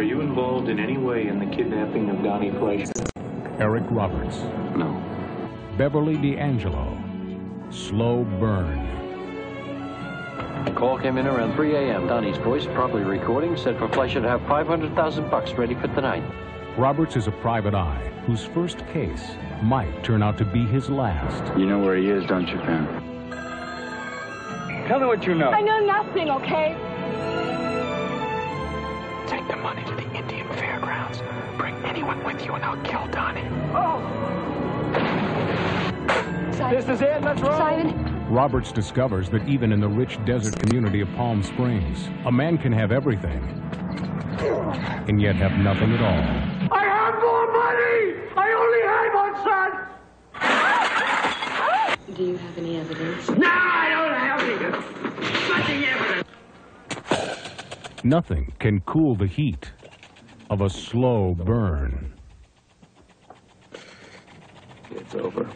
Are you involved in any way in the kidnapping of Donnie Fleischer? Eric Roberts. No. Beverly D'Angelo. Slow burn. The call came in around 3 a.m. Donnie's voice, probably recording, said for Fleischer to have 500,000 bucks ready for tonight. Roberts is a private eye whose first case might turn out to be his last. You know where he is, don't you, Pam? Tell me what you know. I know nothing, okay? Take the money to the Indian Fairgrounds. Bring anyone with you and I'll kill Donnie. Simon. This is it. Let's roll. Simon, Roberts discovers that even in the rich desert community of Palm Springs, a man can have everything and yet have nothing at all. I have more money. I only had one son. Do you have any evidence? No, I don't have any. Nothing can cool the heat of a slow burn. It's over.